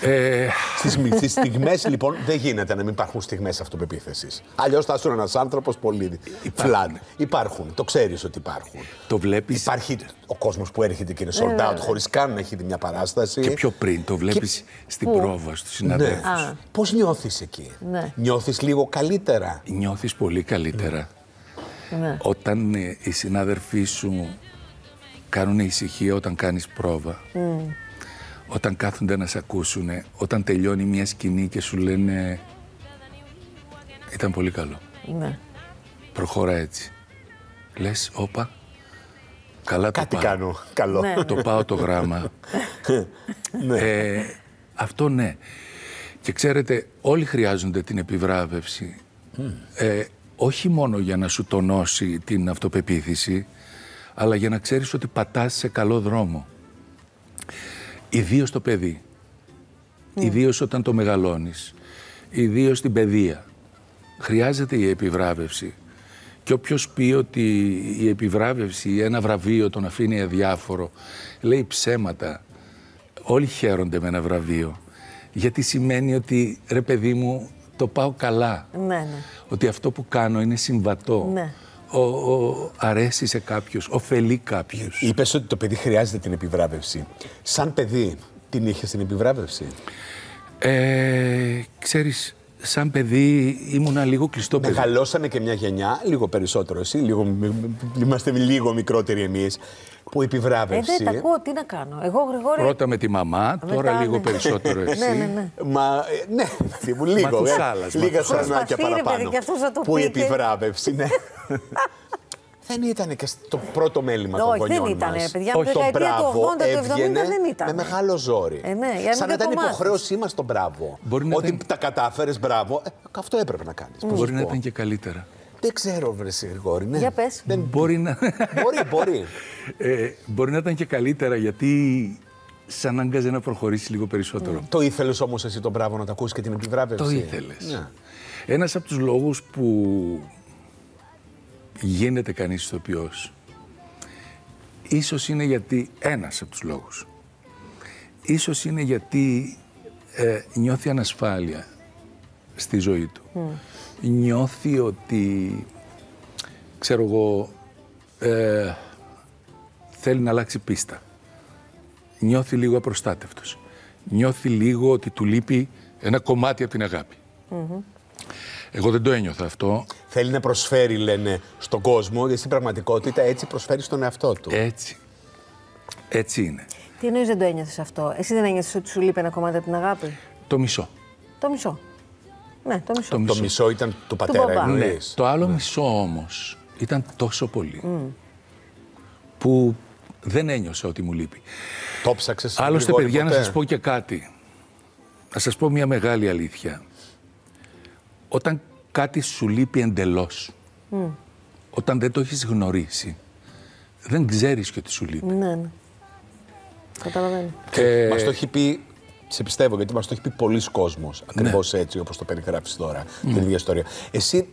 Ε, Στις στιγμές, λοιπόν, δεν γίνεται να μην υπάρχουν στιγμές αυτοπεποίθησης. Αλλιώς θα ήσουν ένας άνθρωπος πολύ φλατ. Υπάρχουν. Το ξέρεις ότι υπάρχουν. το βλέπεις Υπάρχει ο κόσμος που έρχεται και είναι sold out χωρίς καν να έχει δει μια παράσταση. και πιο πριν, το βλέπεις στην πρόβα στους Ναι. συναδέλφους. Πώς νιώθεις εκεί, Ναι. Νιώθεις λίγο καλύτερα; Νιώθεις πολύ καλύτερα Ναι. όταν ε, οι συνάδελφοί σου κάνουν ησυχία όταν κάνεις πρόβα. Όταν κάθονται να σε ακούσουν, όταν τελειώνει μια σκηνή και σου λένε ήταν πολύ καλό. Ναι. Προχώρα έτσι. Λες, όπα, καλά το Κάτι πάω. κάνω. Καλό. Ναι. Το πάω το γράμμα. Ε, αυτό ναι. Και ξέρετε, όλοι χρειάζονται την επιβράβευση. Ε, όχι μόνο για να σου τονώσει την αυτοπεποίθηση, αλλά για να ξέρεις ότι πατάς σε καλό δρόμο. Ιδίως το παιδί. Ιδίως όταν το μεγαλώνεις. Ιδίως στην παιδεία. Χρειάζεται η επιβράβευση. Και όποιος πει ότι η επιβράβευση ή ένα βραβείο τον αφήνει αδιάφορο, λέει ψέματα. Όλοι χαίρονται με ένα βραβείο. Γιατί σημαίνει ότι, ρε παιδί μου, το πάω καλά. Ναι, ναι. Ότι αυτό που κάνω είναι συμβατό. Ναι. Ο, ο, αρέσει σε κάποιους, ωφελεί κάποιους. Είπες ότι το παιδί χρειάζεται την επιβράβευση. Σαν παιδί, την είχες την επιβράβευση; Ε, ξέρεις, σαν παιδί ήμουνα λίγο κλειστό παιδί. Μεγαλώσαμε και μια γενιά, λίγο περισσότερο εσύ, λίγο, μ- μ- είμαστε λίγο μικρότεροι εμείς, που η Ε, επιβράβευση. δεν τα ακούω, τι να κάνω. Εγώ, Γρηγόρη. Πρώτα με τη μαμά, τώρα μετά, λίγο ναι. περισσότερο εσύ. Ναι, ναι, ναι. Μα ε, ναι, παιδί μου, λίγο. Μαθουσάλας, λίγα Μαθουσάλας. σαρνάκια Προσπαθεί, ρε παραπάνω. παιδί, και αυτός να το που η πει και- επιβράβευση, ναι. δεν ήταν και στο πρώτο μέλημα των Όχι, γονιών δεν ήταν, μας. ρε παιδιά. Όχι, Από Το τη δεκαετία του μπράβο 80, του 70 έβγαινε δεν ήταν. με μεγάλο ζόρι. Ε, ναι, για Σαν να μικρό ήταν κομμάτι. υποχρέωσή μας το μπράβο. Μπορεί να Ότι ήταν- τα κατάφερες, μπράβο. Ε, αυτό έπρεπε να κάνεις. Μπορεί να ήταν και καλύτερα. Δεν ξέρω, βρε εσύ, Γρηγόρη. Ναι. Για πες. Δεν... Μπορεί να... μπορεί, μπορεί. Ε, μπορεί να ήταν και καλύτερα γιατί σε ανάγκαζε να προχωρήσει λίγο περισσότερο. Το ήθελες όμως εσύ τον μπράβο να τα ακούσεις και την επιβράβευση; Το ήθελες. Ναι. Ένας από τους λόγους που γίνεται κανείς ηθοποιός ίσως είναι γιατί ένας από τους λόγους ίσως είναι γιατί ε, νιώθει ανασφάλεια στη ζωή του. Νιώθει ότι ξέρω εγώ ε, θέλει να αλλάξει πίστα. Νιώθει λίγο απροστάτευτος. Νιώθει λίγο ότι του λείπει ένα κομμάτι από την αγάπη. Εγώ δεν το ένιωθα αυτό. Θέλει να προσφέρει, λένε, στον κόσμο, γιατί στην πραγματικότητα έτσι προσφέρει στον εαυτό του. Έτσι. Έτσι είναι. Τι εννοείς δεν το ένιωθες αυτό; Εσύ δεν ένιωθες ότι σου λείπει ένα κομμάτι από την αγάπη; Το μισό. Το μισό. Ναι, το μισό. Το Το μισό. μισό ήταν του πατέρα, μπαμπά. Ναι. εννοείς. Το άλλο μισό όμως ήταν τόσο πολύ που δεν ένιωσα ότι μου λείπει. Το ψάξες Άλλωστε, Γρηγόρη, παιδιά, να ποτέ; σας πω και κάτι. Να σας πω μια μεγάλη αλήθεια. Όταν κάτι σου λείπει εντελώς, όταν δεν το έχεις γνωρίσει, δεν ξέρεις και ότι σου λείπει. Ναι, ναι. Καταλαβαίνω. Και μας το έχει πει, σε πιστεύω, γιατί μας το έχει πει πολλοί κόσμος, ακριβώς Ναι. έτσι όπως το περιγράφεις τώρα, την ίδια ιστορία. Εσύ